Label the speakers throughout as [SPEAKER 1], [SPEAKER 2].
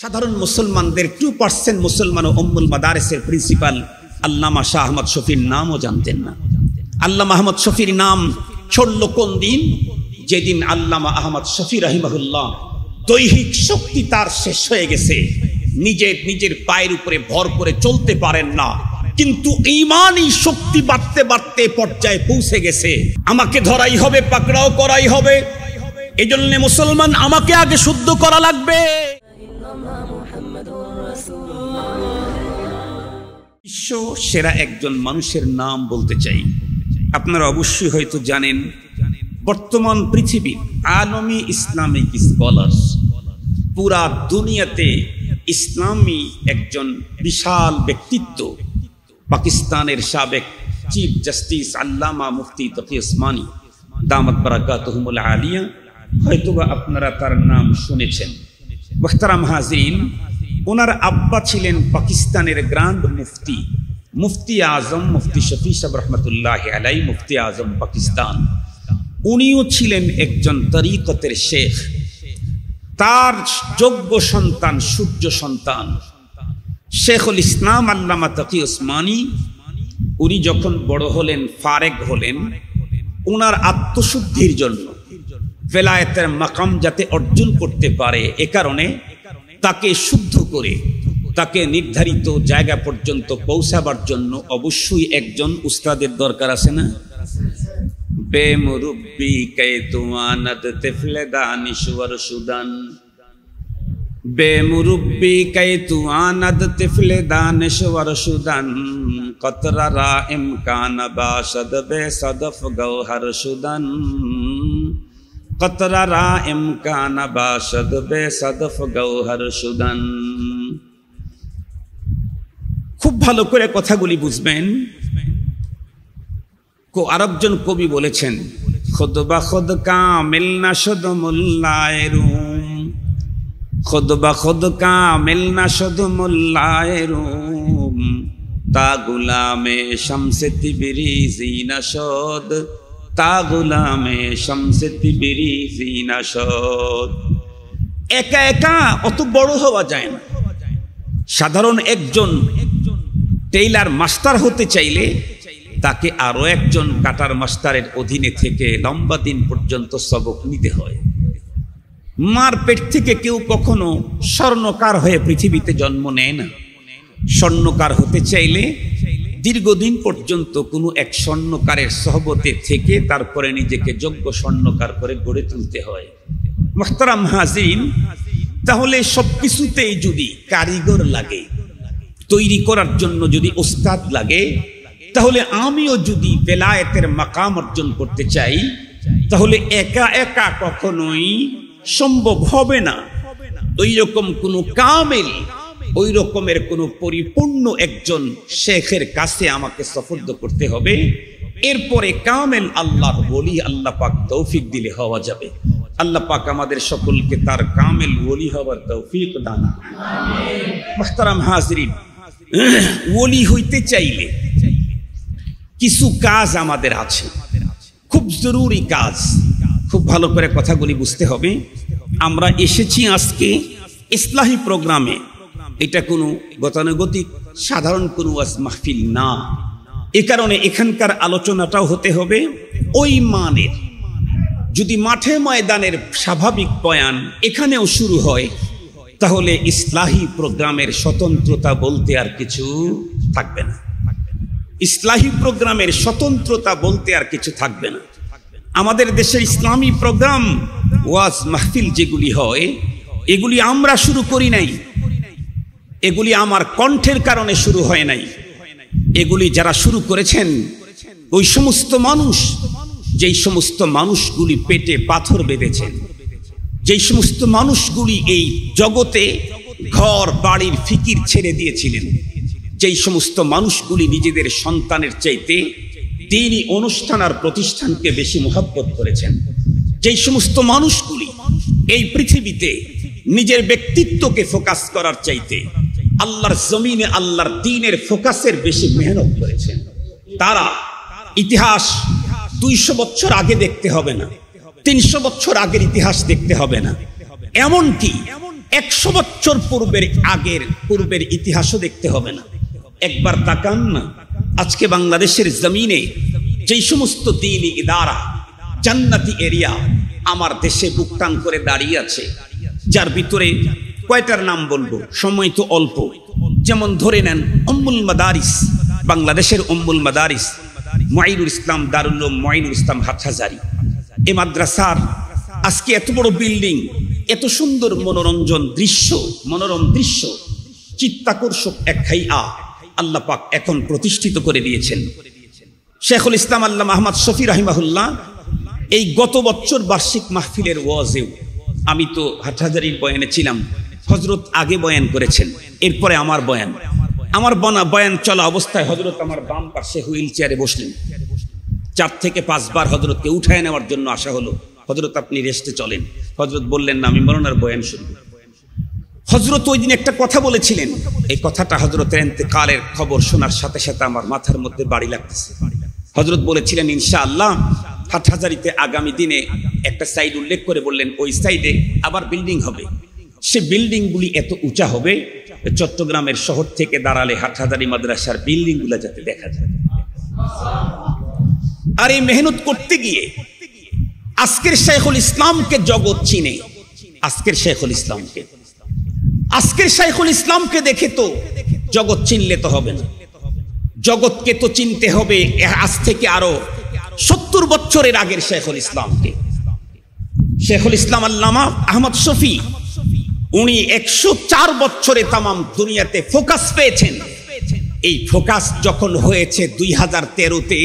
[SPEAKER 1] সাধারণ মুসলমানদের two percent মুসলমান ও অম্মুল মাদারেসের প্রিন্সিপাল আল্লামা শাহ আহমদ শফির নামও জানতেন না। আল্লামা আহমদ শফির নাম ছড়ল কোন দিন? যেদিন আল্লামা আহমদ শফি রহিমাহুল্লাহ দৈহিক শক্তি তার শেষ হয়ে গেছে। নিজের নিজের পায়ের উপরে ভর করে চলতে পারেন না। কিন্তু ইমানই শক্তি বাড়তে বাড়তে পর্যায়ে পৌঁছে গেছে। আমাকে ধরাই হবে, পাকড়াও করাই হবে। এজন্য মুসলমান আমাকে আগে শুদ্ধ করা লাগবে। বিশ্ব সেরা একজন মানুষের নাম বলতে চাই। আপনারা অবশ্যই হয়তো জানেন, বর্তমান পৃথিবীর আলমী ইসলামিক স্কলার্স পুরা দুনিয়াতে ইসলামী একজন বিশাল ব্যক্তিত্ব। পাকিস্তানের সাবেক চিফ জাস্টিস আল্লামা মুফতি তকি ওসমানী, দামত বারাকাতহমুল আলিয়া, হয়তোবা আপনারা তার নাম শুনেছেন। বখতারাম হাজিন ওনার আব্বা ছিলেন পাকিস্তানের গ্রান্ড মুফতি। মুফতি আজম, মুফতি শফি সাব রহমতুল্লাহ আলাই মুফতি আজম পাকিস্তান। উনিও ছিলেন একজন তরিকতের শেখ। তার যোগ্য সন্তান, সূর্য সন্তান। শেখুল ইসলাম আল্লামা তকি ওসমানী, উনি যখন বড় হলেন, ফারেক হলেন ওনার আত্মশুদ্ধির জন্য ফেলায়েতের মাকাম যাতে অর্জন করতে পারে, এ কারণে তাকে শুদ্ধ করে তাকে নির্ধারিত জায়গা পর্যন্ত পৌঁছাবার জন্য অবশ্যই একজন উস্তাদের দরকার আছে না? বেমুরব্বি কে সুদান। বেমুরব্বি কতরা রা ইমকান বাশদ বে সদফ গৌহর সুদান। কতরা রা ইমকান বাশদ বে সদফ গৌহর সুদান। খুব ভালো করে কথাগুলি বুঝবেন। কো আরবজন কবি বলেছেন, খোদ বা খোদ কামিল না মোল্লায় রুম। খোদ বা খোদ কামিল না শদ মোল্লায় রুম। তা গুলামে শামসে তিবিরি জিনা শদ তা গুলামে শামসে একা একা অত বড় হওয়া যায় না। সাধারণ একজন টেইলার মাস্টার হতে চাইলে তাকে আরও একজন কাটার মাস্টারের অধীনে থেকে লম্বা দিন পর্যন্ত সবক নিতে হয়। মার পেট থেকে কেউ কখনো স্বর্ণকার হয়ে পৃথিবীতে জন্ম নেয় না। স্বর্ণকার হতে চাইলে দীর্ঘদিন পর্যন্ত কোনো এক স্বর্ণকারের সহবতে থেকে তারপরে নিজেকে যোগ্য স্বর্ণকার করে গড়ে তুলতে হয়। মোখতারাম হাজিন তাহলে সবকিছুতেই যদি কারিগর লাগে, তৈরি করার জন্য যদি ওস্তাদ লাগে, তাহলে আমিও যদি বেলায়েতের মাকাম অর্জন করতে চাই, তাহলে একা একা কখনোই সম্ভব হবে না। ওই রকম কোনো কামেল ওই রকমের কোন পরিপূর্ণ একজন শেখের কাছে আমাকে সফর্দ করতে হবে। এরপরে কামেল আল্লাহ বলি আল্লাহ পাক তৌফিক দিলে হওয়া যাবে। আল্লাহ পাক আমাদের সকলকে তার কামেল ওলি হওয়ার তৌফিক দান হাজরিন, ওলি হইতে চাইলে কিছু কাজ আমাদের আছে। খুব জরুরি কাজ। খুব ভালো করে কথাগুলি বুঝতে হবে। আমরা এসেছি আজকে ইসলাহী প্রোগ্রামে। এটা কোনো গতানুগতিক, সাধারণ কোনো ওয়াজ মাহফিল না। এ কারণে এখানকার আলোচনাটাও হতে হবে ওই মানের। যদি মাঠে ময়দানের স্বাভাবিক বয়ান এখানেও শুরু হয়, তাহলে ইসলাহী প্রোগ্রামের স্বতন্ত্রতা বলতে আর কিছু থাকবে না। ইসলাহী প্রোগ্রামের স্বতন্ত্রতা বলতে আর কিছু থাকবে না। আমাদের দেশের ইসলামী প্রোগ্রাম, ওয়াজ মাহফিল যেগুলি হয়, এগুলি আমরা শুরু করি নাই। এগুলি আমার কণ্ঠের কারণে শুরু হয় নাই। এগুলি যারা শুরু করেছেন, ওই সমস্ত মানুষ, যেই সমস্ত মানুষগুলি পেটে পাথর বেঁধেছেন, যেই সমস্ত মানুষগুলি এই জগতে ঘর, বাড়ির ফিকির ছেড়ে দিয়েছিলেন, যেই সমস্ত মানুষগুলি নিজেদের সন্তানের চাইতে তিনি অনুষ্ঠান আর প্রতিষ্ঠানকে বেশি মোহাব্বত করেছেন, যেই সমস্ত মানুষগুলি এই পৃথিবীতে নিজের ব্যক্তিত্বকে ফোকাস করার চাইতে আল্লাহর জমিনে আল্লাহর দিনের ফোকাসের বেশি মেহনত করেছেন তারা ইতিহাস দুইশো বছর আগে দেখতে হবে না, তিনশো বছর আগের ইতিহাস দেখতে হবে না। এমন কি একশো বছর পূর্বের আগের পূর্বের ইতিহাসও দেখতে হবে না। একবার তাকান না, আজকে বাংলাদেশের জমিনে যেই সমস্ত দিনই ইদারা, জান্নাতি এরিয়া আমার দেশে বুকটান করে দাঁড়িয়ে আছে, যার ভিতরে কয়টার নাম বলব? সময় তো অল্প। যেমন ধরে নেন অম্মুল মাদারিস, বাংলাদেশের অম্মুল মাদারিস, মঈনুল ইসলাম দারুল মঈনুল ইসলাম হাটহাজারি। এ মাদ্রাসার আজকে এত বড় বিল্ডিং, এত সুন্দর মনোরঞ্জন দৃশ্য, মনোরম দৃশ্য, চিত্তাকর্ষক এক আ আল্লাহ পাক এখন প্রতিষ্ঠিত করে দিয়েছেন। শেখুল ইসলাম আল্লাহ মাহমদ শফি রাহিমাহুল্লাহ, এই গত বছর বার্ষিক মাহফিলের ওয়াজেও আমি তো হাটহাজারির বয়ানে ছিলাম হজরত আগে বয়ান করেছেন। এরপরে আমার বয়ান। আমার বনা, বয়ান চলা অবস্থায় হজরত আমার বাম পাশে হুইল চেয়ারে বসলেন। চার থেকে পাঁচবার হজরতকে উঠায় নেওয়ার জন্য আসা হলো। হজরত আপনি রেস্টে চলেন। হজরত বললেন, না, আমি মরনার বয়ান শুনব। হজরত ওই দিন একটা কথা বলেছিলেন। এই কথাটা হজরতের এতেকালের খবর শোনার সাথে সাথে আমার মাথার মধ্যে বাড়ি লাগতেছে। হজরত বলেছিলেন ইনশা আল্লাহ হাটহাজারিতে আগামী দিনে একটা সাইড উল্লেখ করে বললেন, ওই সাইডে আবার বিল্ডিং হবে। সে বিল্ডিংগুলি এত উঁচা হবে চট্টগ্রামের শহর থেকে দাঁড়ালে হাটহাজারি মাদ্রাসার বিল্ডিংগুলো যাতে দেখা যায়। আর এই মেহনত করতে গিয়ে আজকের শেখুল ইসলামকে জগৎ চিনে। আজকের শেখুল ইসলামকে। আজকের শেখুল ইসলামকে দেখে তো জগৎ চিনলে তো হবে না। জগৎকে তো চিনতে হবে আজ থেকে আরও সত্তর বছরের আগের শেখুল ইসলামকে। শেখুল ইসলাম আল্লামা আহমদ শফি উনি একশো চার বছরে তামাম দুনিয়াতে ফোকাস পেয়েছেন। এই ফোকাস যখন হয়েছে দুই হাজার তেরোতে,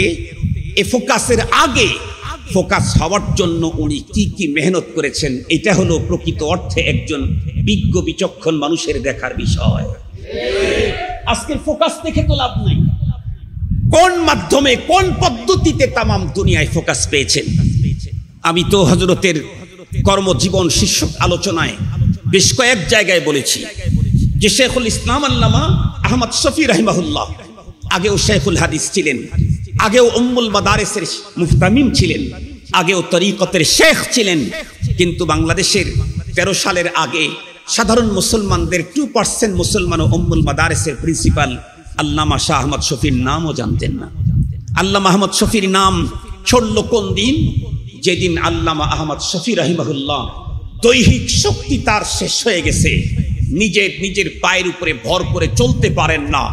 [SPEAKER 1] এ ফোকাসের আগে ফোকাস হওয়ার জন্য উনি কি কি মেহনত করেছেন, এটা হলো প্রকৃত অর্থে একজন বিজ্ঞ, বিচক্ষণ মানুষের দেখার বিষয়। আজকের ফোকাস দেখে তো লাভ নাই। কোন মাধ্যমে, কোন পদ্ধতিতে তামাম দুনিয়ায় ফোকাস পেয়েছেন? আমি তো হজরতের কর্মজীবন শীর্ষক আলোচনায় বেশ কয়েক জায়গায় বলেছি যে শেখুল ইসলাম আল্লামা আহমদ শফি রাহিমাহুল্লাহ। আগেও শেখুল হাদিস ছিলেন, আগেও উম্মুল মাদারেসের মুফতামিম ছিলেন, আগেও তরিকতের শেখ ছিলেন। কিন্তু বাংলাদেশের তেরো সালের আগে সাধারণ মুসলমানদের টু পার্সেন্ট মুসলমান ও মাদারেসের প্রিন্সিপাল আল্লামা শাহ আহমদ শফির নামও জানতেন না। আল্লামা আহমদ শফির নাম ছড়ল কোন দিন? যেদিন আল্লামা আহমদ শফি রাহিমাহুল্লাহ দৈহিক শক্তি তার শেষ হয়ে গেছে। নিজের নিজের পায়ের উপরে ভর করে চলতে পারেন না।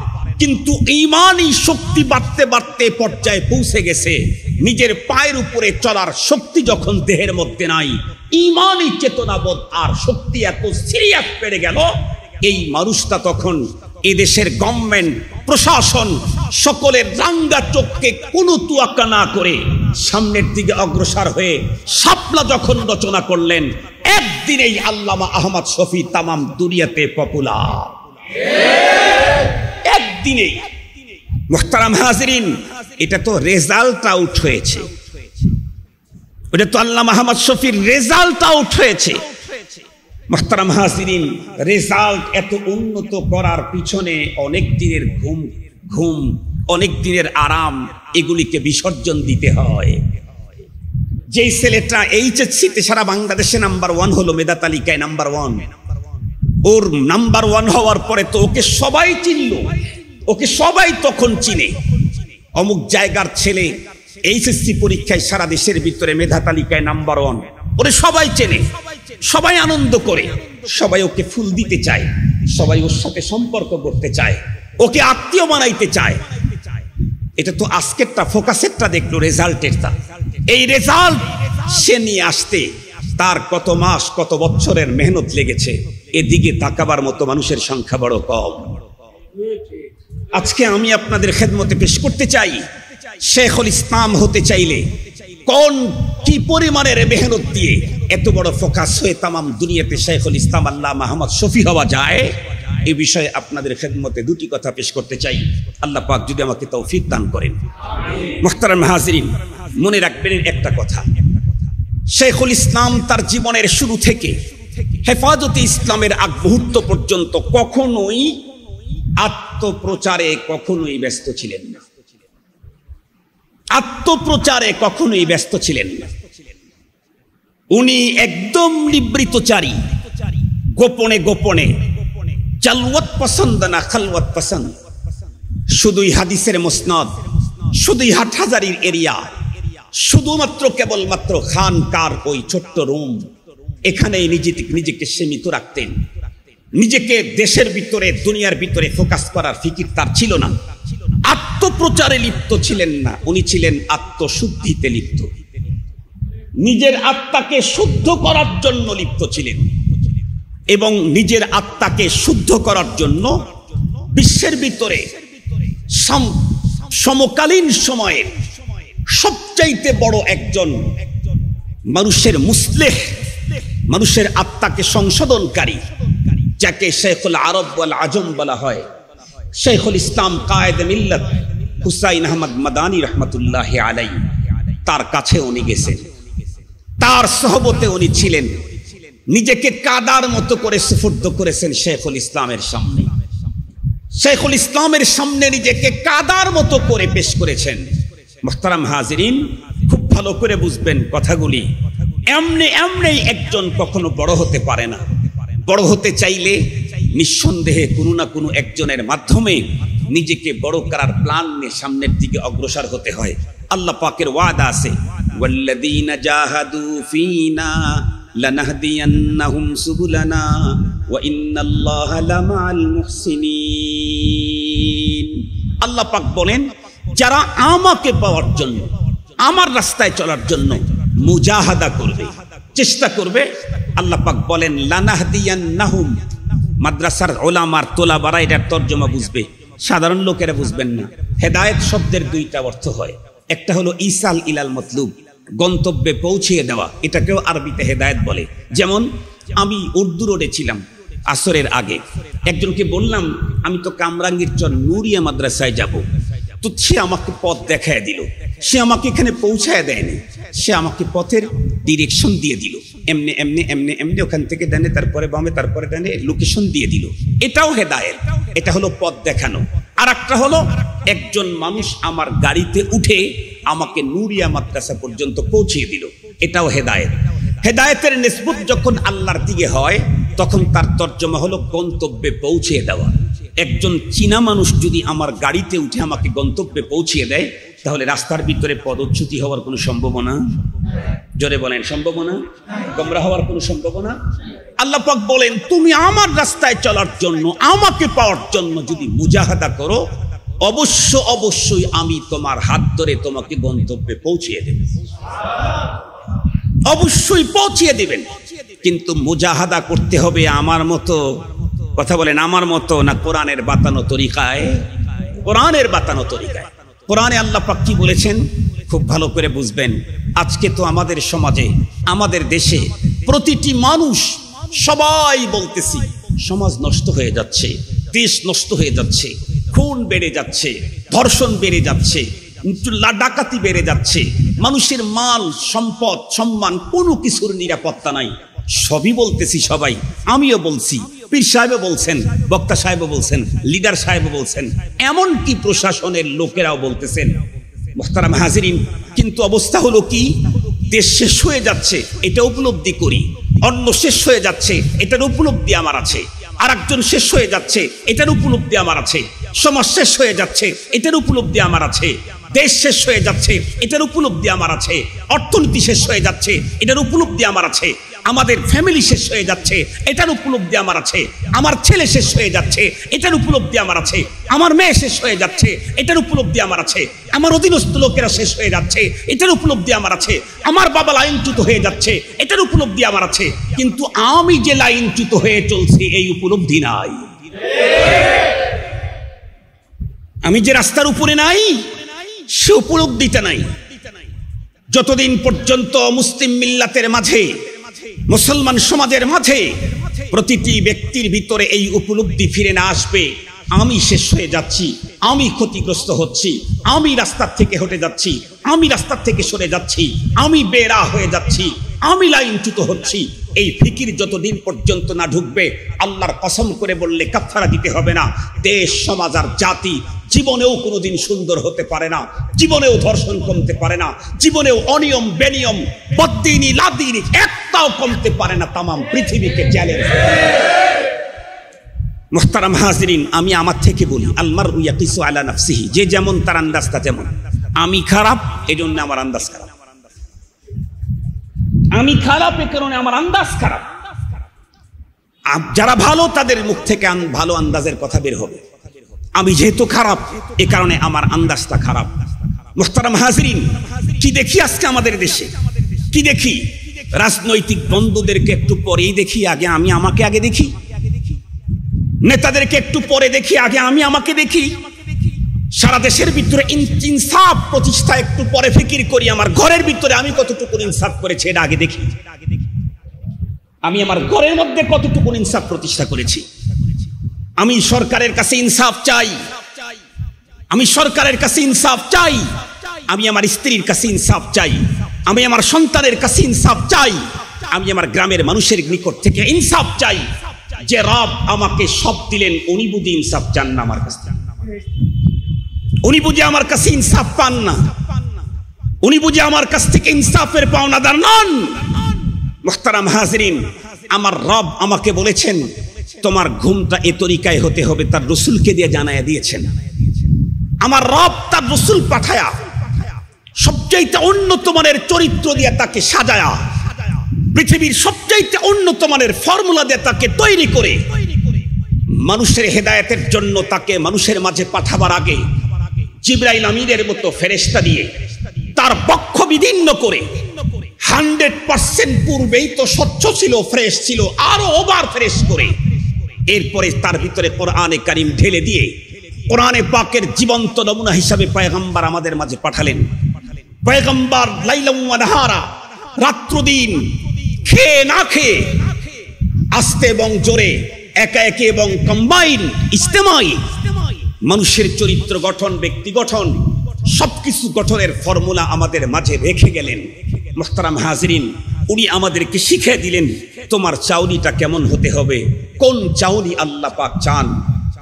[SPEAKER 1] কিন্তু ইমানই শক্তি বাড়তে বাড়তে পর্যায়ে পৌঁছে গেছে। নিজের পায়ের উপরে চলার শক্তি যখন দেহের মধ্যে নাই, ইমানই চেতনাবোধ আর শক্তি এত সিরিয়াস পেরে গেল, এই মানুষটা তখন এদেশের গভর্নমেন্ট প্রশাসন সকলের রাঙ্গা চোখকে কোনো তুয়াক্কা না করে সামনের দিকে অগ্রসর হয়ে সাপলা যখন রচনা করলেন একদিনেই আল্লামা আহমদ শফি তামাম দুনিয়াতে পপুলার একদিনেই মোহতারাম হাজরিন, এটা তো রেজাল্ট আউট হয়েছে। ওটা তো আল্লাহ মাহমদ শফির রেজাল্ট আউট হয়েছে। মোহতারাম হাজরিন রেজাল্ট এত উন্নত করার পিছনে অনেক দিনের ঘুম ঘুম, অনেক দিনের আরাম, এগুলিকে বিসর্জন দিতে হয়। যেই ছেলেটা এইচএসসিতে সারা বাংলাদেশে নাম্বার ওয়ান হলো, মেধা তালিকায় নাম্বার ওয়ান। ওর নাম্বার ওয়ান হওয়ার পরে তো ওকে সবাই চিনল। ওকে সবাই তখন চিনে। অমুক জায়গার ছেলে এইচএসসি পরীক্ষায় সারা দেশের ভিতরে মেধা তালিকায় নাম্বার ওয়ান। ওরে সবাই চেনে, সবাই আনন্দ করে, সবাই ওকে ফুল দিতে চায়, সবাই ওর সাথে সম্পর্ক করতে চায়, ওকে আত্মীয় বানাইতে চায়। এটা তো আজকেরটা, ফোকাসেরটা দেখল, রেজাল্টেরটা। এই রেজাল্ট সে নিয়ে আসতে তার কত মাস, কত বছরের মেহনত লেগেছে, এদিকে তাকাবার মতো মানুষের সংখ্যা বড় কম। আজকে আমি আপনাদের খেদমতে পেশ করতে চাই, শেখুল ইসলাম হতে চাইলে কোন কি পরিমাণের মেহনত দিয়ে এত বড় ফোকাস হয়ে তামাম দুনিয়াতে শেখুল ইসলাম আল্লাহ মাহমদ শফি হওয়া যায়? এ বিষয়ে আপনাদের খেদমতে দুটি কথা পেশ করতে চাই। আল্লাহ পাক যদি আমাকে তৌফিক দান করেন। মোখতারাম হাজরিন মনে রাখবেন একটা কথা। শেখুল ইসলাম তার জীবনের শুরু থেকে হেফাজতে ইসলামের আগ মুহূর্ত পর্যন্ত কখনোই আত্মপ্রচারে কখনোই ব্যস্ত ছিলেন না। আত্মপ্রচারে কখনোই ব্যস্ত ছিলেন না। উনি একদম নিবৃতচারী। গোপনে গোপনে, জালওয়াত পছন্দ না খালওয়াত পছন্দ। শুধুই হাদিসের মসনদ, শুধুই হাটহাজারির এরিয়া। শুধুমাত্র কেবলমাত্র খান, কার ওই ছোট্ট রুম, এখানেই নিজেকে নিজেকে সীমিত রাখতেন। নিজেকে দেশের ভিতরে, দুনিয়ার ভিতরে ফোকাস করার ফিকির তার ছিল না। আত্মপ্রচারে লিপ্ত ছিলেন না, উনি ছিলেন আত্মশুদ্ধিতে লিপ্ত। নিজের আত্মাকে শুদ্ধ করার জন্য লিপ্ত ছিলেন এবং নিজের আত্মাকে শুদ্ধ করার জন্য বিশ্বের ভিতরে সম- সমকালীন সময়ের সবচাইতে বড় একজন মানুষের মুসলেহ, মানুষের আত্মাকে সংশোধনকারী, যাকে শেখুল আরব বল আজম বলা হয়। শেখুল ইসলাম কায়েদ মিল্লত হুসাইন আহমদ মাদানী রহমতুল্লাহ আলাই তার কাছে উনি গেছেন। তার সহবতে উনি ছিলেন। নিজেকে কাদার মতো করে সুফুর্দ করেছেন শেখুল ইসলামের সামনে। শেখুল ইসলামের সামনে নিজেকে কাদার মতো করে পেশ করেছেন। মোহতারাম হাজিরিন, খুব ভালো করে বুঝবেন কথাগুলি। এমনি এমনি একজন কখনো বড় হতে পারে না। বড় হতে চাইলে নিঃসন্দেহে কোনো না কোনো একজনের মাধ্যমে নিজেকে বড় করার প্ল্যান নিয়ে সামনের দিকে অগ্রসর হতে হয়। আল্লাহ পাকের ওয়াদা আছে, ওয়াল্লাযীনা জাহাদু ফীনা লানাহদিয়ান্নাহুম সুবুলানা ওয়া ইন্নাল্লাহা লামাআল মুহসিনিন। আল্লাহ পাক বলেন যারা আমাকে পাওয়ার জন্য, আমার রাস্তায় চলার জন্য মুজাহাদা করবে, চেষ্টা করবে, আল্লাহ পাক বলেন, লানাহদিয়ান্নাহুম। মাদ্রাসার ওলামার তোলাবারা এটার তর্জমা বুঝবে। সাধারণ লোকেরা বুঝবেন না। হেদায়েত শব্দের দুইটা অর্থ হয়। একটা হলো ইসাল ইলাল মতলুব, গন্তব্যে পৌঁছিয়ে দেওয়া। এটাকেও আরবিতে হেদায়েত বলে। যেমন, আমি উর্দু রোডে ছিলাম আসরের আগে। একজনকে বললাম, আমি তো কামরাঙ্গীর চর নুরিয়া মাদ্রাসায় যাব। তো সে আমাকে পথ দেখায় দিল। সে আমাকে এখানে পৌঁছায় দেয়নি। সে আমাকে পথের ডিরেকশন দিয়ে দিল। এমনি এমনি এমনি এমনি ওখান থেকে ডানে, তারপরে বামে, তারপরে ডানে লোকেশন দিয়ে দিল। এটাও হেদায়েত। এটা হলো পথ দেখানো। আর একটা হলো, একজন মানুষ আমার গাড়িতে উঠে আমাকে নুরিয়া মাদ্রাসা পর্যন্ত পৌঁছিয়ে দিল। এটাও হেদায়েত। হেদায়েতের নিসবত যখন আল্লাহর দিকে হয়, তখন তার তর্জমা হলো গন্তব্যে পৌঁছিয়ে দেওয়া। একজন চীনা মানুষ যদি আমার গাড়িতে উঠে আমাকে গন্তব্যে পৌঁছিয়ে দেয়, তাহলে রাস্তার ভিতরে পদচ্যুতি হওয়ার কোনো সম্ভাবনা? জোরে বলেন, সম্ভাবনা? গমরা হওয়ার কোনো সম্ভাবনা? আল্লাহ পাক বলেন, তুমি আমার রাস্তায় চলার জন্য, আমাকে পাওয়ার জন্য যদি মুজাহাদা করো, অবশ্য অবশ্যই আমি তোমার হাত ধরে তোমাকে গন্তব্যে পৌঁছিয়ে দেব। অবশ্যই পৌঁছিয়ে দেবেন। কিন্তু মুজাহাদা করতে হবে আমার মতো কথা বলেন, আমার মতো না কোরআনের বাতানো তরিকায়? কোরআনের বাতানো তরিকায়। কোরআনে আল্লাহ পাক কি বলেছেন? খুব ভালো করে বুঝবেন। আজকে তো আমাদের সমাজে, আমাদের দেশে প্রতিটি মানুষ সবাই বলতেছি, সমাজ নষ্ট হয়ে যাচ্ছে, দেশ নষ্ট হয়ে যাচ্ছে, খুন বেড়ে যাচ্ছে, ধর্ষণ বেড়ে যাচ্ছে ডাকাতি বেড়ে যাচ্ছে, মানুষের মাল, সম্পদ, সম্মান কোনো কিছুর নিরাপত্তা নাই। সবই বলতেছি সবাই, আমিও বলছি পীর সাহেব বলছেন, বক্তা সাহেব বলছেন, লিডার সাহেব বলছেন, এমনকি প্রশাসনের লোকেরাও বলতেছেন, মোহতারাম হাজিরিন, কিন্তু অবস্থা হলো কি? দেশ শেষ হয়ে যাচ্ছে, এটা উপলব্ধি করি অন্য শেষ হয়ে যাচ্ছে, এটার উপলব্ধি আমার আছে আর একজন শেষ হয়ে যাচ্ছে, এটার উপলব্ধি আমার আছে, সমাজ শেষ হয়ে যাচ্ছে, এটার উপলব্ধি আমার আছে, দেশ শেষ হয়ে যাচ্ছে, এটার উপলব্ধি আমার আছে, অর্থনীতি শেষ হয়ে যাচ্ছে, এটার উপলব্ধি আমার আছে আমাদের ফ্যামিলি শেষ হয়ে যাচ্ছে। এটার উপলব্ধি আমার আছে। আমার ছেলে শেষ হয়ে যাচ্ছে। এটার উপলব্ধি আমার আছে। আমার মেয়ে শেষ হয়ে যাচ্ছে। এটার উপলব্ধি আমার আছে। আমার অধীনস্থ লোকেরা শেষ হয়ে যাচ্ছে। এটার উপলব্ধি আমার আছে। আমার বাবা লাইনচ্যুত হয়ে যাচ্ছে। এটার উপলব্ধি আমার আছে। কিন্তু আমি যে লাইনচ্যুত হয়ে চলছি, এই উপলব্ধি নাই। আমি যে রাস্তার উপরে নাই, সে উপলব্ধিটা নাই। যতদিন পর্যন্ত মুসলিম মিল্লাতের মাঝে মুসলমান সমাজের মাঝে প্রতিটি ব্যক্তির ভিতরে এই উপলব্ধি ফিরে না আসবে। আমি শেষ হয়ে যাচ্ছি, আমি ক্ষতিগ্রস্ত হচ্ছি, আমি রাস্তার থেকে হটে যাচ্ছি, আমি রাস্তার থেকে সরে যাচ্ছি, আমি বেড়া হয়ে যাচ্ছি, আমি লাইনচ্যুত হচ্ছি। এই ফিকির যতদিন পর্যন্ত না ঢুকবে, আল্লাহর কসম করে বললে কাফারা দিতে হবে না। দেশ, সমাজ আর জাতি জীবনেও কোনোদিন সুন্দর হতে পারে না, জীবনেও ধর্ষণ কমতে পারে না, জীবনেও অনিয়ম, বেনিয়ম বদিনী লাদিনী একটাও কমতে পারে না তামাম পৃথিবীকে চ্যালেঞ্জ। মোহতারাম হাজরিন, আমি আমার থেকে বলি আলমার ইয়াকিসু আলা নাফসিহি, যে যেমন তার আন্দাজটা যেমন আমি খারাপ এই জন্য আমার আন্দাজ খারাপ। আমি খারাপ, এ কারণে আমার আন্দাজ খারাপ। যারা ভালো, তাদের মুখ থেকে ভালো আন্দাজের কথা বের হবে। আমি যেহেতু খারাপ, এ কারণে আমার আন্দাজটা খারাপ। মোহতারাম হাজরিন, কি দেখি আজকে আমাদের দেশে? কি দেখি? রাজনৈতিক বন্ধুদেরকে একটু পরেই দেখি, আগে আমি আমাকে আগে দেখি। নেতাদেরকে একটু পরে দেখি, আগে আমি আমাকে দেখি। সারা দেশের ভিতরে ইন- ইনসাফ প্রতিষ্ঠা একটু পরে ফিকির করি, আমার ঘরের ভিতরে আমি কতটুকু ইনসাফ করেছি, এটা আগে দেখি। আমি আমার ঘরের মধ্যে কতটুকু ইনসাফ প্রতিষ্ঠা করেছি। আমি সরকারের কাছে ইনসাফ চাই। আমি সরকারের কাছে ইনসাফ চাই। আমি আমার স্ত্রীর কাছে ইনসাফ চাই। আমি আমার সন্তানের কাছে ইনসাফ চাই। আমি আমার গ্রামের মানুষের নিকট থেকে ইনসাফ চাই। যে রব আমাকে সব দিলেন, উনি বুঝি ইনসাফ চান না আমার কাছে। উনি বুঝি আমার কাছে ইনসাফ পান না। উনি বুঝি আমার কাছ থেকে ইনসাফের পাওনাদার নন। মোহতারাম হাজরিন, আমার রব আমাকে বলেছেন, তোমার ঘুমটা এ তরিকায় হতে হবে, তার রসুলকে দিয়ে জানায়া দিয়েছেন। আমার রব তার রসুল পাঠায়া সবচাইতে উন্নত মানের চরিত্র দিয়ে তাকে সাজায়া, পৃথিবীর সবচাইতে উন্নত মানের ফর্মুলা দিয়ে তাকে তৈরি করে। মানুষের হেদায়েতের জন্য তাকে মানুষের মাঝে পাঠাবার আগে জিব্রাইল আমিরের মতো ফেরেস্তা দিয়ে তার পক্ষ বিদীর্ণ করে হান্ড্রেড পার্সেন্ট পূর্বেই তো স্বচ্ছ ছিল, ফ্রেশ ছিল, আরও ওভার ফ্রেশ করে। এরপরে তার ভিতরে কোরআনে কারিম ঢেলে দিয়ে, কোরআনে পাকের জীবন্ত নমুনা হিসাবে পয়গম্বর আমাদের মাঝে পাঠালেন। পয়গম্বর লাইলাহারা রাত্র দিন খেয়ে না খেয়ে আস্তে এবং জোরে, একা একে এবং কম্বাইন ইস্তেমাই মানুষের চরিত্র গঠন, ব্যক্তি গঠন, সবকিছু গঠনের ফর্মুলা আমাদের মাঝে রেখে গেলেন। মোহতারাম হাজরিন, উনি আমাদেরকে শিখে দিলেন তোমার চাউনিটা কেমন হতে হবে, কোন চাউনি আল্লাহ পাক চান,